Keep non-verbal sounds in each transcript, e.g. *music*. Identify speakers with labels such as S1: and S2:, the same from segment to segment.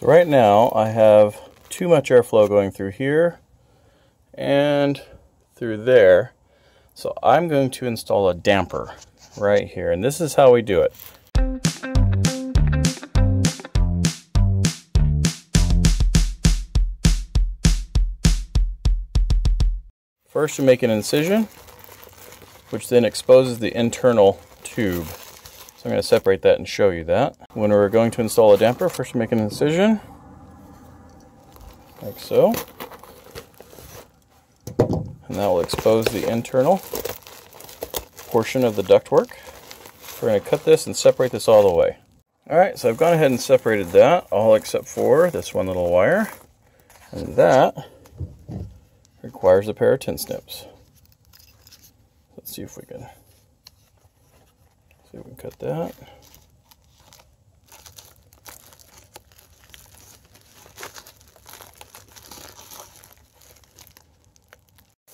S1: So right now I have too much airflow going through here and through there. So I'm going to install a damper right here. And this is how we do it. First you make an incision, which then exposes the internal tube. So I'm going to separate that and show you that. When we're going to install a damper, first make an incision, like so. And that will expose the internal portion of the ductwork. We're going to cut this and separate this all the way. Alright, so I've gone ahead and separated that, all except for this one little wire. And that requires a pair of tin snips. Let's see if we can if we can cut that.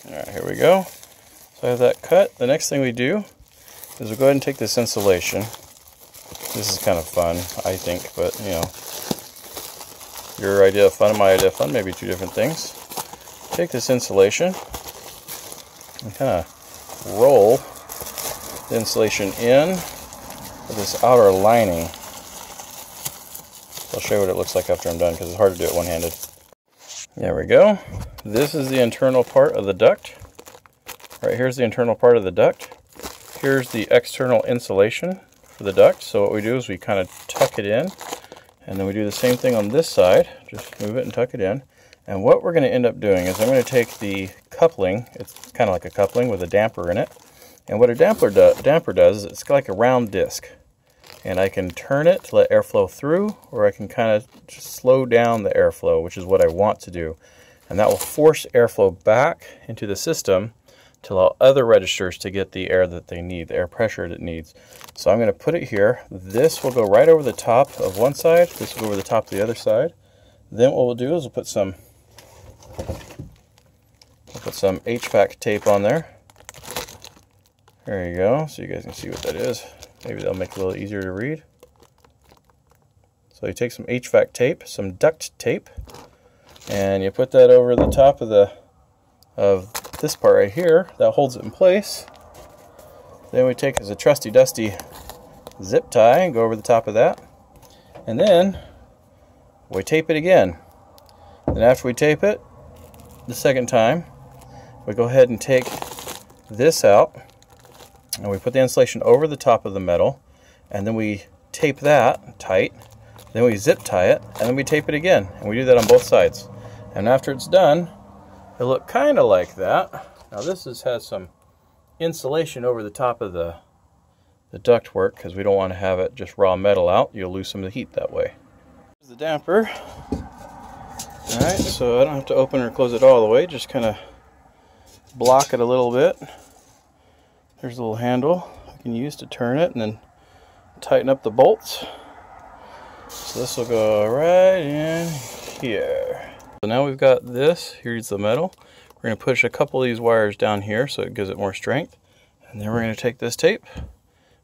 S1: Alright, here we go. So I have that cut. The next thing we do is we go ahead and take this insulation. This is kind of fun, I think, but you know, your idea of fun and my idea of fun may be two different things. Take this insulation and kind of roll the insulation in with this outer lining. I'll show you what it looks like after I'm done because it's hard to do it one-handed. There we go. This is the internal part of the duct. Right here's the internal part of the duct. Here's the external insulation for the duct. So what we do is we kind of tuck it in and then we do the same thing on this side. Just move it and tuck it in. And what we're going to end up doing is I'm going to take the coupling, it's kind of like a coupling with a damper in it, and what a damper, do, damper does is it's like a round disc. And I can turn it to let airflow through, or I can kind of just slow down the airflow, which is what I want to do. And that will force airflow back into the system to allow other registers to get the air that they need, the air pressure that it needs. So I'm going to put it here. This will go right over the top of one side. This will go over the top of the other side. Then what we'll do is we'll put some we'll put some HVAC tape on there. There you go, so you guys can see what that is. Maybe that'll make it a little easier to read. So you take some HVAC tape, some duct tape, and you put that over the top of the of this part right here that holds it in place. Then we take as a trusty dusty zip tie and go over the top of that. And then we tape it again. Then after we tape it the second time, we go ahead and take this out and we put the insulation over the top of the metal and then we tape that tight then we zip tie it and then we tape it again and we do that on both sides. And after it's done it'll look kind of like that. Now this is, has some insulation over the top of the the duct work because we don't want to have it just raw metal out. You'll lose some of the heat that way. Here's the damper. Alright so I don't have to open or close it all the way just kind of block it a little bit there's a little handle I can use to turn it and then tighten up the bolts. So this will go right in here. So now we've got this, here's the metal. We're going to push a couple of these wires down here so it gives it more strength. And then we're going to take this tape,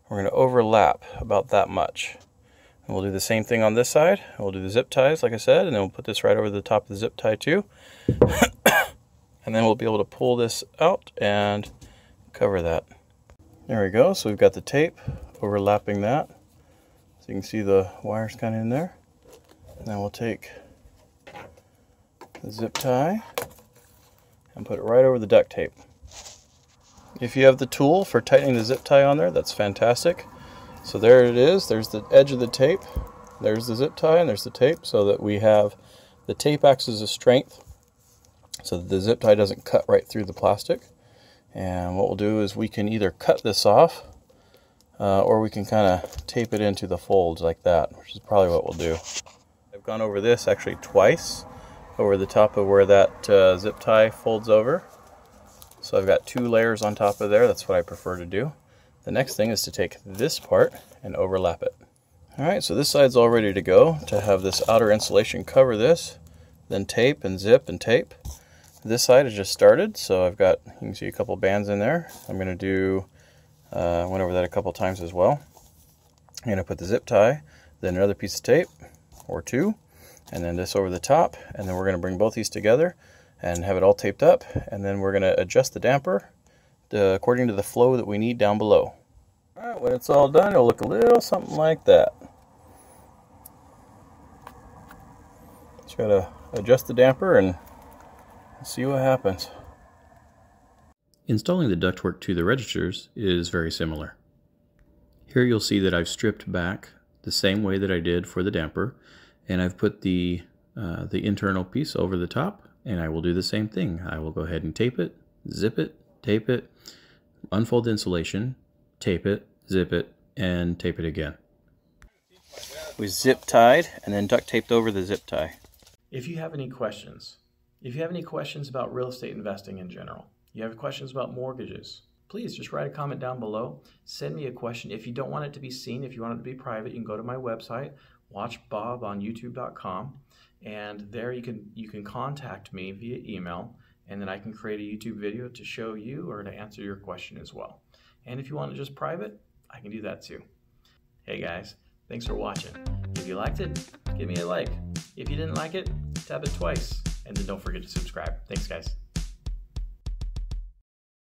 S1: we're going to overlap about that much. And we'll do the same thing on this side. We'll do the zip ties, like I said, and then we'll put this right over the top of the zip tie too. *coughs* and then we'll be able to pull this out and cover that. There we go. So we've got the tape overlapping that. So you can see the wires kind of in there. Then we'll take the zip tie and put it right over the duct tape. If you have the tool for tightening the zip tie on there, that's fantastic. So there it is. There's the edge of the tape. There's the zip tie and there's the tape so that we have the tape acts as a strength so that the zip tie doesn't cut right through the plastic. And what we'll do is we can either cut this off uh, or we can kind of tape it into the folds like that, which is probably what we'll do. I've gone over this actually twice over the top of where that uh, zip tie folds over. So I've got two layers on top of there. That's what I prefer to do. The next thing is to take this part and overlap it. Alright, so this side's all ready to go to have this outer insulation cover this, then tape and zip and tape. This side has just started, so I've got, you can see a couple bands in there. I'm going to do, uh, went over that a couple times as well. I'm going to put the zip tie, then another piece of tape, or two, and then this over the top, and then we're going to bring both these together and have it all taped up, and then we're going to adjust the damper to, according to the flow that we need down below. Alright, when it's all done, it'll look a little something like that. Just gotta adjust the damper and see what happens. Installing the ductwork to the registers is very similar. Here you'll see that I've stripped back the same way that I did for the damper and I've put the, uh, the internal piece over the top and I will do the same thing. I will go ahead and tape it, zip it, tape it, unfold the insulation, tape it, zip it, and tape it again. We zip tied and then duct taped over the zip tie.
S2: If you have any questions, if you have any questions about real estate investing in general, you have questions about mortgages, please just write a comment down below. Send me a question. If you don't want it to be seen, if you want it to be private, you can go to my website, watch Bob on youtube.com, and there you can you can contact me via email, and then I can create a YouTube video to show you or to answer your question as well. And if you want it just private, I can do that too. Hey guys, thanks for watching. If you liked it, give me a like. If you didn't like it, tap it twice. And then don't forget to subscribe. Thanks guys.